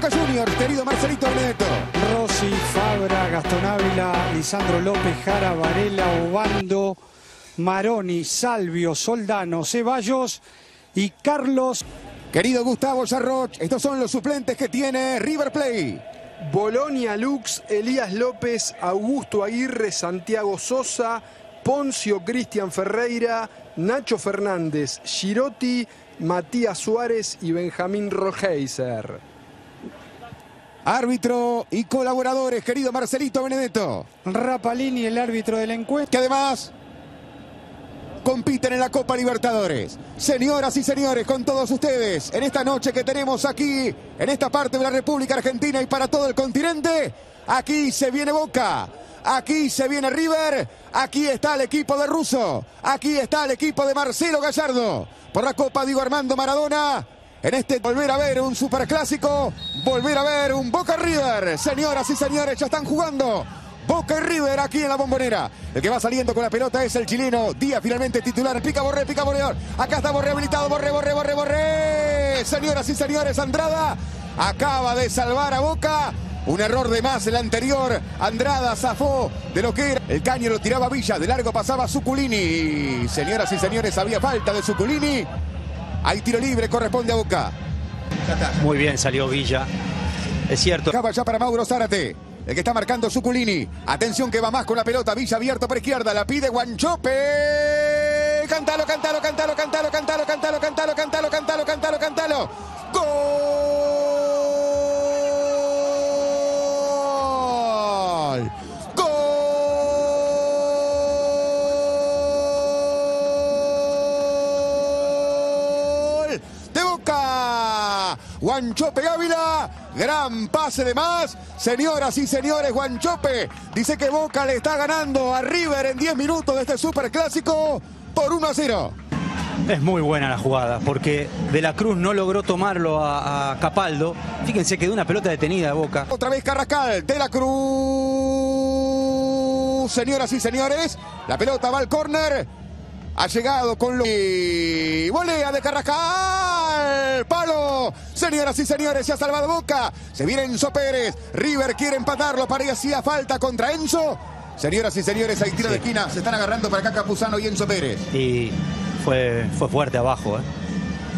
Boca Juniors, querido Marcelito Benedetto. Rossi, Fabra, Gastón Ávila, Lisandro López, Jara, Varela, Obando, Maroni, Salvio, Soldano, Ceballos y Carlos. Querido Gustavo Sarroch, estos son los suplentes que tiene River Plate. Bolonia Lux, Elías López, Augusto Aguirre, Santiago Sosa, Poncio Cristian Ferreira, Nacho Fernández, Girotti, Matías Suárez y Benjamín Rogeiser. Árbitro y colaboradores, querido Marcelito Benedetto. Rapalini, el árbitro del encuentro. Que además compiten en la Copa Libertadores. Señoras y señores, con todos ustedes, en esta noche que tenemos aquí, en esta parte de la República Argentina y para todo el continente, aquí se viene Boca. Aquí se viene River, aquí está el equipo de Russo, aquí está el equipo de Marcelo Gallardo. Por la Copa Digo Armando Maradona, en este volver a ver un superclásico, volver a ver un Boca River. Señoras y señores, ya están jugando. Boca y River aquí en la bombonera. El que va saliendo con la pelota es el chileno. Díaz finalmente titular. Pica Borré, pica Borreor. Acá está Borré habilitado. Borré, Borré, Borré, Borré. Señoras y señores, Andrada acaba de salvar a Boca. Un error de más el anterior. Andrada zafó de lo que era. El caño lo tiraba Villa. De largo pasaba Suculini. Señoras y señores, había falta de Suculini. Hay tiro libre, corresponde a Boca. Muy bien salió Villa. Es cierto. Acaba ya para Mauro Zárate. El que está marcando Suculini. Atención que va más con la pelota. Villa abierto por izquierda. La pide Guanchope. Cántalo, cántalo, cántalo, cántalo, cántalo, cántalo, cántalo, cántalo, cántalo, cántalo. ¡Gol! ¡Gol! Guanchope Ávila, gran pase de más. Señoras y señores, Guanchope dice que Boca le está ganando a River en 10 minutos de este superclásico por 1 a 0. Es muy buena la jugada, porque De la Cruz no logró tomarlo a, a Capaldo. Fíjense que de una pelota detenida de Boca. Otra vez Carrascal, De la Cruz. Señoras y señores, la pelota va al córner. Ha llegado con lo... Y volea de Carrascal. Palo. Señoras y señores, se ha salvado Boca. Se viene Enzo Pérez. River quiere empatarlo. Parecía falta contra Enzo. Señoras y señores, hay tiro de esquina. Se están agarrando para acá Capuzano y Enzo Pérez. Y fue, fue fuerte abajo. ¿eh?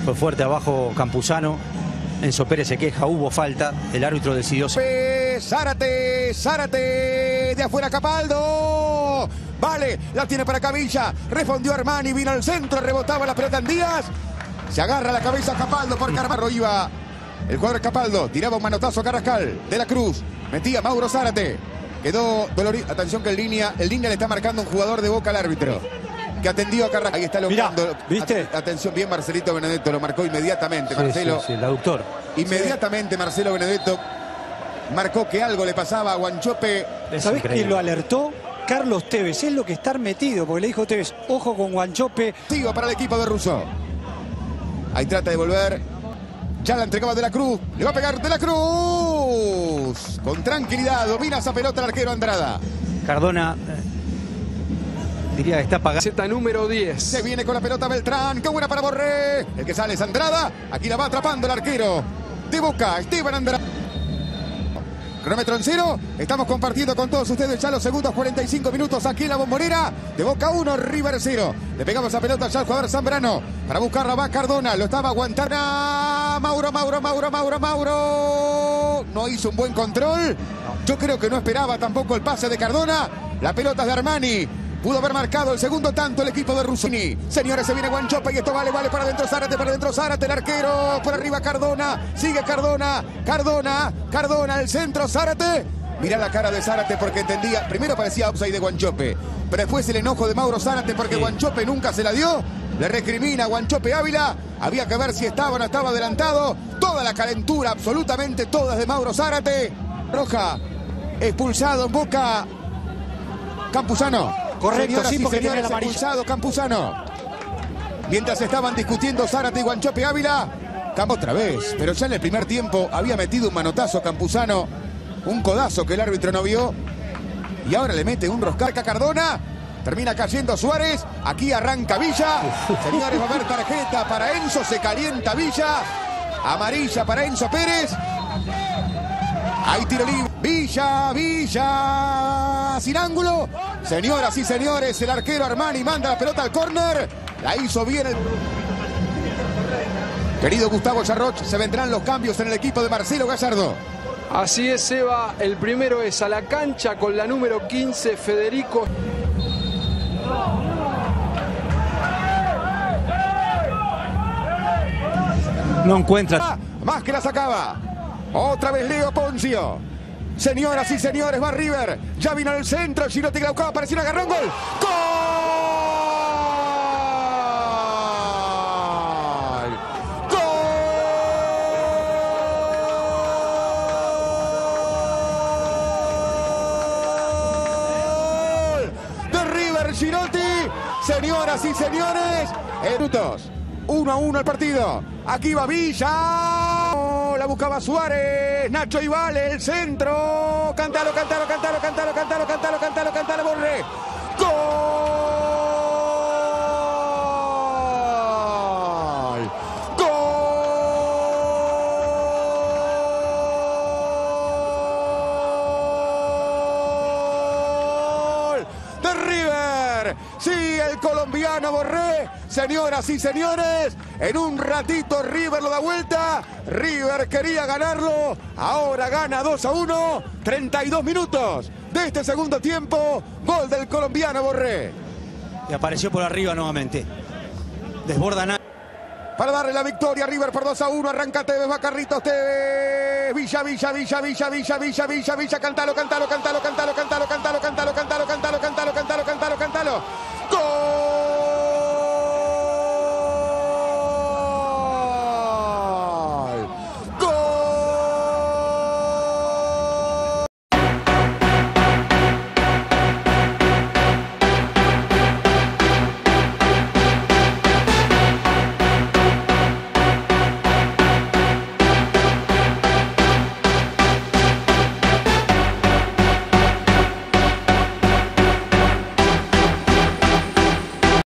Fue fuerte abajo Campuzano. Enzo Pérez se queja, hubo falta. El árbitro decidió... Zárate, Zárate, de afuera Capaldo. Vale, la tiene para Cavilla. Respondió Armani, vino al centro, rebotaba la pelota en Díaz. Se agarra la cabeza Capaldo por Carbarro. Iba el jugador Capaldo. Tiraba un manotazo a Carrascal. De la Cruz. Metía Mauro Zárate. Quedó dolorido. Atención que en línea, en línea le está marcando un jugador de boca al árbitro. Que atendió a Carrascal. Ahí está lo Mirá, ¿viste? Atención, bien Marcelito Benedetto. Lo marcó inmediatamente, Marcelo. Sí, sí, el aductor. Inmediatamente Marcelo Benedetto marcó que algo le pasaba a Guanchope. ¿Sabés quién lo alertó? Carlos Tevez. Es lo que estar metido, porque le dijo Tevez, ojo con Guanchope. Sigo para el equipo de Russo. Ahí trata de volver. Ya la entregaba De la Cruz. Le va a pegar De la Cruz. Con tranquilidad. Domina esa pelota el arquero Andrada. Cardona eh, diría que está pagando. Z número 10. Se viene con la pelota Beltrán. Qué buena para Borré. El que sale es Andrada. Aquí la va atrapando el arquero. De Boca. Esteban Andrada. Cronómetro en. Estamos compartiendo con todos ustedes ya los segundos 45 minutos aquí en la bombonera. De Boca 1, River 0. Le pegamos a pelota ya al jugador Zambrano. Para buscarla va Cardona. Lo estaba aguantando. Mauro, Mauro, Mauro, Mauro, Mauro. No hizo un buen control. Yo creo que no esperaba tampoco el pase de Cardona. La pelota es de Armani. Pudo haber marcado el segundo tanto el equipo de Rusini. Señores, se viene Guanchope y esto vale, vale para adentro Zárate, para adentro Zárate, el arquero, por arriba Cardona, sigue Cardona, Cardona, Cardona, el centro, Zárate. Mirá la cara de Zárate porque entendía, primero parecía upside de Guanchope, pero después el enojo de Mauro Zárate porque Guanchope nunca se la dio. Le recrimina a Guanchope Ávila, había que ver si estaba o no estaba adelantado. Toda la calentura, absolutamente todas de Mauro Zárate. Roja, expulsado en boca. Campuzano. Correcto, Señoras sí, porque señores, tiene amarilla. expulsado Campuzano. Mientras estaban discutiendo Zárate y Guanchope Ávila, Cam- otra vez, pero ya en el primer tiempo había metido un manotazo Campuzano, un codazo que el árbitro no vio, y ahora le mete un roscarca Cardona. Termina cayendo Suárez, aquí arranca Villa. Señores, va a haber tarjeta para Enzo, se calienta Villa. Amarilla para Enzo Pérez. Hay tiro libre. Villa, Villa. Sin ángulo. Señoras y señores, el arquero Armani manda la pelota al córner. La hizo bien el... Querido Gustavo Charroch, se vendrán los cambios en el equipo de Marcelo Gallardo. Así es, Seba. El primero es a la cancha con la número 15, Federico. No encuentra. Ah, Más que la sacaba. Otra vez Leo Poncio. Señoras y señores, va River. Ya vino al centro. Girotti Glaucó. Apareció un agarrón. Gol. ¡Gol! De River Girotti. Señoras y señores. Minutos. 1 a 1 el partido. Aquí va Villa. Buscaba Suárez. Nacho Ivale, el centro. Cántalo, cántalo, cántalo, cántalo, cántalo, cántalo, cántalo, cántalo, Borré. ¡Gol! Sí, el colombiano Borré. Señoras y señores, en un ratito River lo da vuelta. River quería ganarlo. Ahora gana 2 a 1. 32 minutos de este segundo tiempo. Gol del colombiano Borré. Y apareció por arriba nuevamente. Desborda nada. Para darle la victoria a River por 2 a 1. Arranca Tevez, va Carritos Tevez. Villa, Villa, Villa, Villa, Villa, Villa, Villa, Villa. Cantalo, cantalo, cantalo, cantalo, cantalo, cantalo, cantalo, cantalo, cantalo, cantalo, cantalo, cantalo, cantalo. ¡Gol!